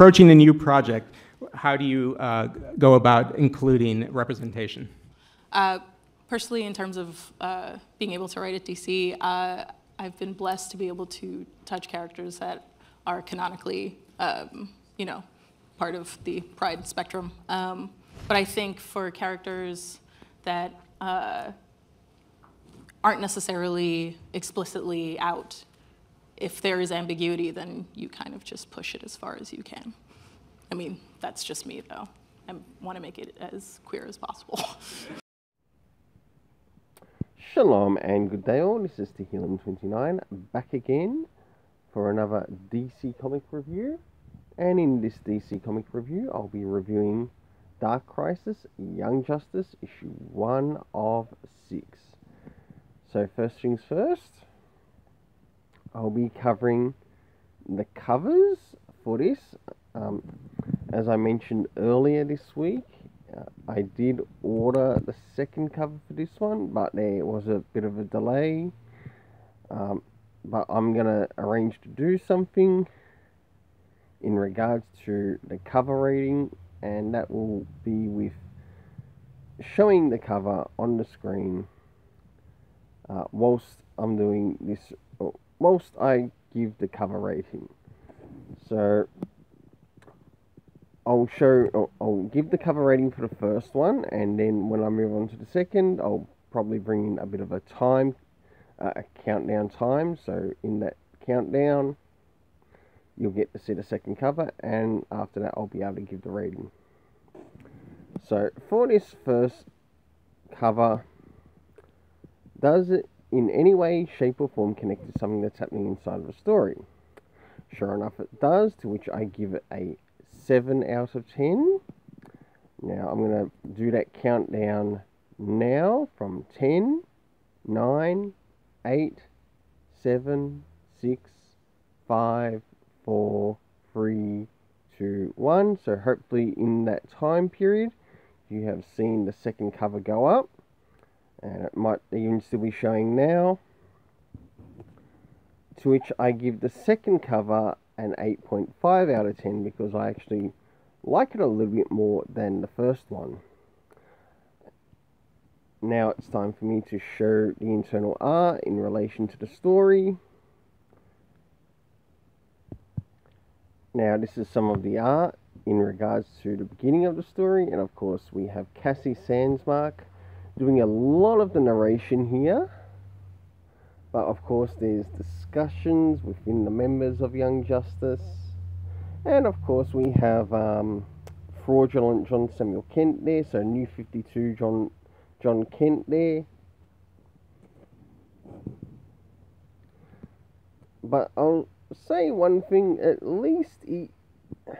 approaching a new project, how do you uh, go about including representation? Uh, personally, in terms of uh, being able to write at DC, uh, I've been blessed to be able to touch characters that are canonically, um, you know, part of the Pride spectrum. Um, but I think for characters that uh, aren't necessarily explicitly out, if there is ambiguity, then you kind of just push it as far as you can. I mean, that's just me, though. I want to make it as queer as possible. Shalom and good day all, this is Tehillim29 back again for another DC comic review. And in this DC comic review, I'll be reviewing Dark Crisis Young Justice issue 1 of 6. So, first things first, I'll be covering the covers for this. Um, as I mentioned earlier this week, uh, I did order the second cover for this one, but there was a bit of a delay. Um, but I'm going to arrange to do something in regards to the cover reading, and that will be with showing the cover on the screen uh, whilst I'm doing this, whilst I give the cover rating. So I'll show, I'll, I'll, give the cover rating for the first one, and then when I move on to the second, I'll probably bring in a bit of a time, uh, a countdown time. So in that countdown, you'll get to see the second cover, and after that, I'll be able to give the rating. So for this first cover, does it in any way, shape, or form connect to something that's happening inside of a story? Sure enough, it does, to which I give it a 7 out of 10. Now I'm going to do that countdown now from 10, 9, 8, 7, 6, 5, 4, 3, 2, 1. So hopefully in that time period you have seen the second cover go up. And it might even still be showing now. To which I give the second cover an 8.5 out of 10 because I actually like it a little bit more than the first one. Now it's time for me to show the internal art in relation to the story. Now this is some of the art in regards to the beginning of the story and of course we have Cassie Sandsmark doing a lot of the narration here but of course, there's discussions within the members of Young Justice. And of course, we have um, fraudulent Jon Samuel Kent there, so new 52 Jon, Jon Kent there. But I'll say one thing, at least he.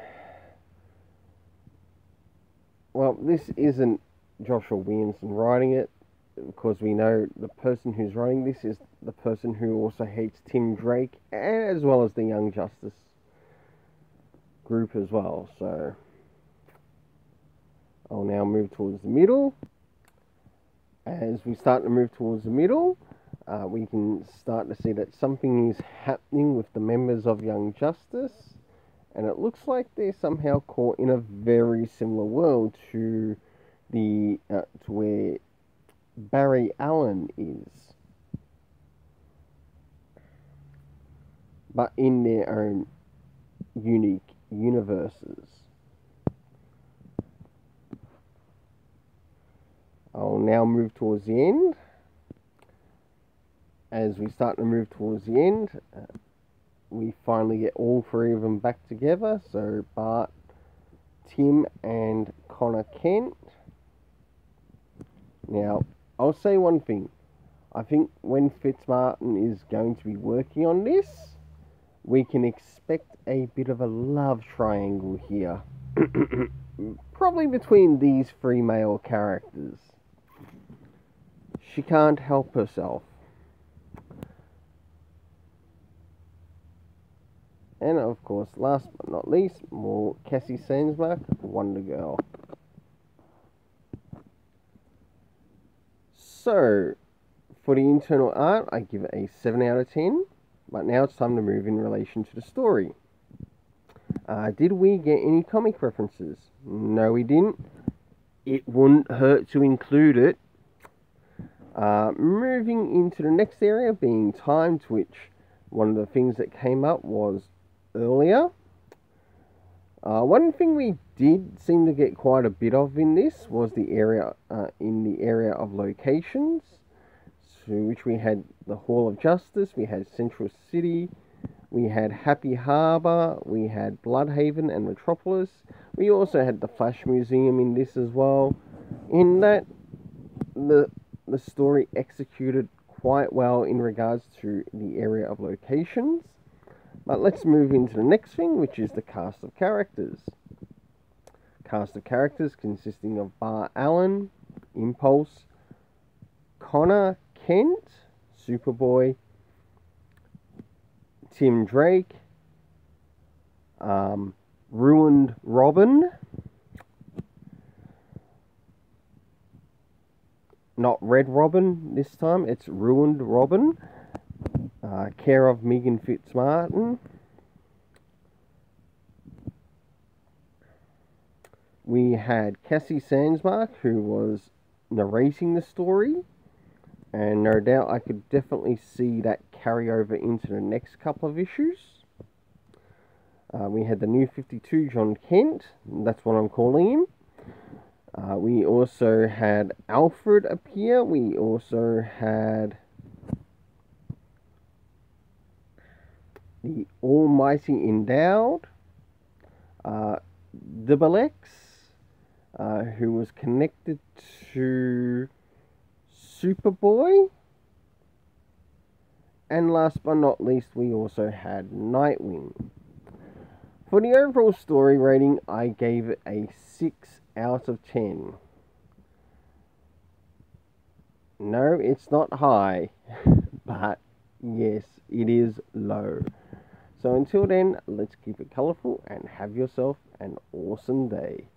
Well, this isn't Joshua Williamson writing it, because we know the person who's writing this is the person who also hates Tim Drake, as well as the Young Justice group as well. So I'll now move towards the middle. As we start to move towards the middle, uh, we can start to see that something is happening with the members of Young Justice. And it looks like they're somehow caught in a very similar world to the uh, to where Barry Allen is. but in their own unique universes. I'll now move towards the end. As we start to move towards the end, uh, we finally get all three of them back together. So Bart, Tim, and Conner Kent. Now, I'll say one thing. I think when Fitzmartin is going to be working on this, we can expect a bit of a love triangle here. Probably between these three male characters. She can't help herself. And of course, last but not least, more Cassie Sandsmark, Wonder Girl. So, for the internal art, I give it a 7 out of 10. But now it's time to move in relation to the story. Uh, did we get any comic references? No, we didn't. It wouldn't hurt to include it. Uh, moving into the next area, being timed, which one of the things that came up was earlier. Uh, one thing we did seem to get quite a bit of in this was the area uh, the area of locations, so which we had the Hall of Justice, we had Central City, we had Happy Harbour, we had Blüdhaven and Metropolis. We also had the Flash Museum in this as well. In that, the the story executed quite well in regards to the area of locations. But let's move into the next thing, which is the cast of characters. Cast of characters consisting of Bart Allen, Impulse, Conner Kent, Superboy, Tim Drake, um, Ruined Robin, not Red Robin this time, it's Ruined Robin, uh, care of Meghan Fitzmartin. We had Cassie Sandsmark, who was narrating the story, and no doubt I could definitely see that carry over into the next couple of issues. Uh, we had the new 52 Jon Kent, that's what I'm calling him. Uh, we also had Alfred appear. We also had the Almighty Endowed, uh, Dubbilex, uh, who was connected to Superboy. And last but not least, we also had Nightwing. For the overall story rating, I gave it a 6 out of 10. No, it's not high, but yes, it is low. So until then, let's keep it colourful and have yourself an awesome day.